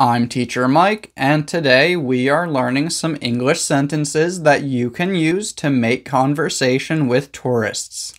I'm Teacher Mike, and today we are learning some English sentences that you can use to make conversation with tourists.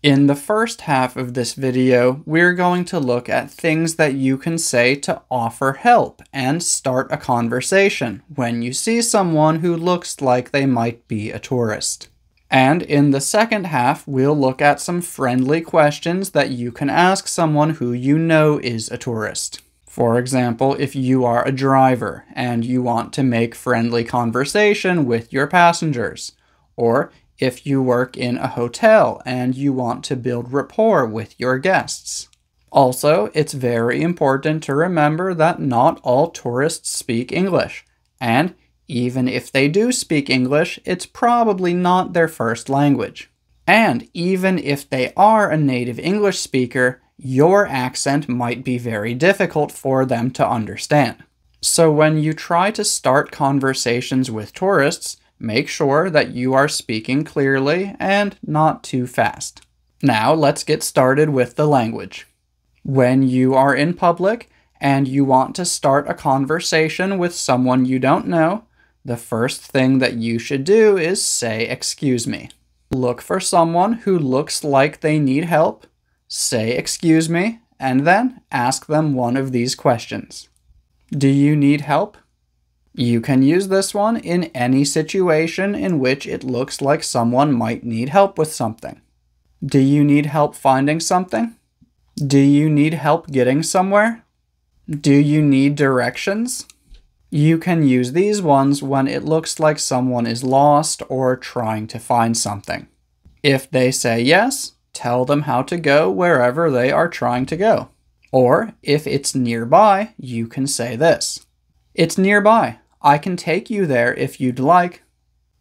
In the first half of this video, we're going to look at things that you can say to offer help and start a conversation when you see someone who looks like they might be a tourist. And in the second half, we'll look at some friendly questions that you can ask someone who you know is a tourist. For example, if you are a driver and you want to make friendly conversation with your passengers, or if you work in a hotel and you want to build rapport with your guests. Also, it's very important to remember that not all tourists speak English, and even if they do speak English, it's probably not their first language. And even if they are a native English speaker, your accent might be very difficult for them to understand. So when you try to start conversations with tourists, make sure that you are speaking clearly and not too fast. Now let's get started with the language. When you are in public and you want to start a conversation with someone you don't know, the first thing that you should do is say, Excuse me. Look for someone who looks like they need help say excuse me, and then ask them one of these questions. Do you need help? You can use this one in any situation in which it looks like someone might need help with something. Do you need help finding something? Do you need help getting somewhere? Do you need directions? You can use these ones when it looks like someone is lost or trying to find something. If they say yes, tell them how to go wherever they are trying to go. Or if it's nearby, you can say this It's nearby. I can take you there if you'd like.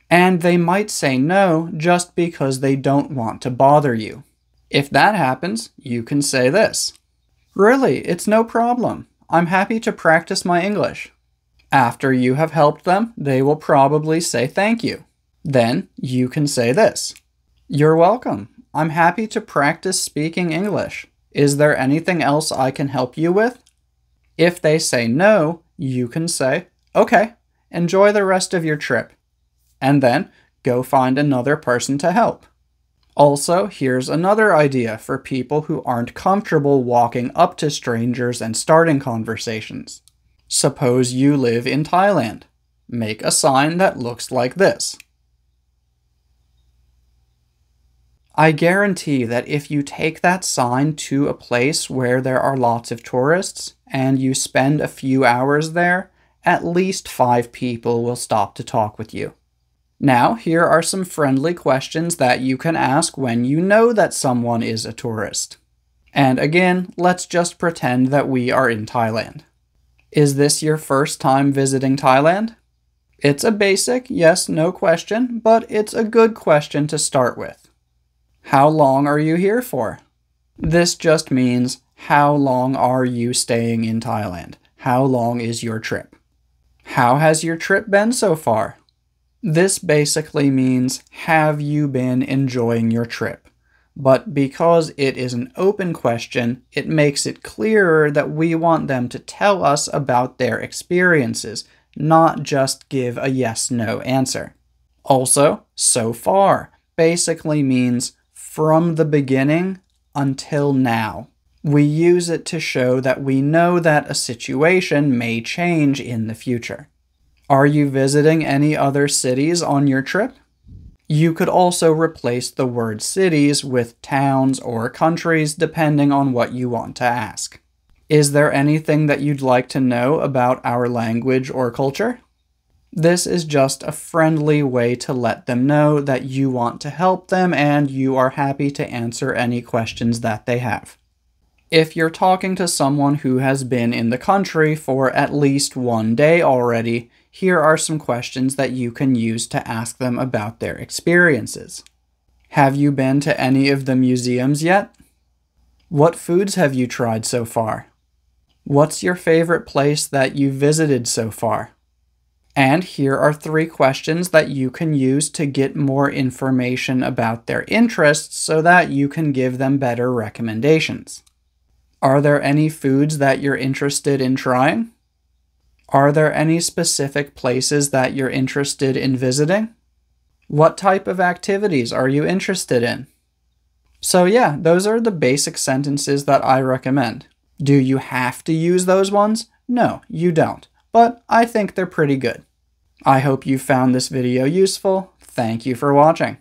And they might say no just because they don't want to bother you. If that happens, you can say this Really, it's no problem. I'm happy to practice my English. After you have helped them, they will probably say thank you. Then you can say this You're welcome. I'm happy to practice speaking English. Is there anything else I can help you with? If they say no, you can say, okay, enjoy the rest of your trip. And then go find another person to help. Also, here's another idea for people who aren't comfortable walking up to strangers and starting conversations. Suppose you live in Thailand. Make a sign that looks like this. I guarantee that if you take that sign to a place where there are lots of tourists and you spend a few hours there, at least five people will stop to talk with you. Now, here are some friendly questions that you can ask when you know that someone is a tourist. And again, let's just pretend that we are in Thailand. Is this your first time visiting Thailand? It's a basic yes no question, but it's a good question to start with. How long are you here for? This just means how long are you staying in Thailand? How long is your trip? How has your trip been so far? This basically means have you been enjoying your trip? But because it is an open question, it makes it clearer that we want them to tell us about their experiences, not just give a yes no answer. Also, so far basically means from the beginning until now. We use it to show that we know that a situation may change in the future. Are you visiting any other cities on your trip? You could also replace the word cities with towns or countries depending on what you want to ask. Is there anything that you'd like to know about our language or culture? This is just a friendly way to let them know that you want to help them and you are happy to answer any questions that they have. If you're talking to someone who has been in the country for at least one day already, here are some questions that you can use to ask them about their experiences. Have you been to any of the museums yet? What foods have you tried so far? What's your favorite place that you visited so far? And here are three questions that you can use to get more information about their interests so that you can give them better recommendations. Are there any foods that you're interested in trying? Are there any specific places that you're interested in visiting? What type of activities are you interested in? So, yeah, those are the basic sentences that I recommend. Do you have to use those ones? No, you don't, but I think they're pretty good. I hope you found this video useful. Thank you for watching.